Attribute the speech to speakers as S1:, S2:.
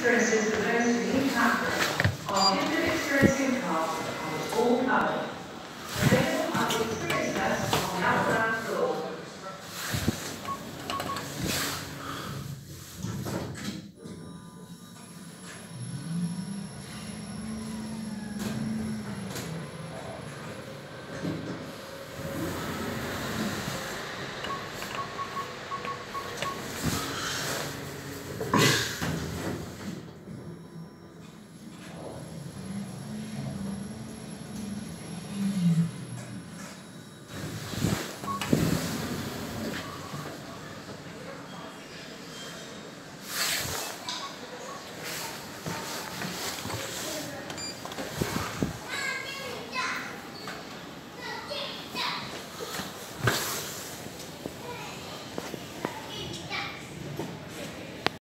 S1: experiences for those who need time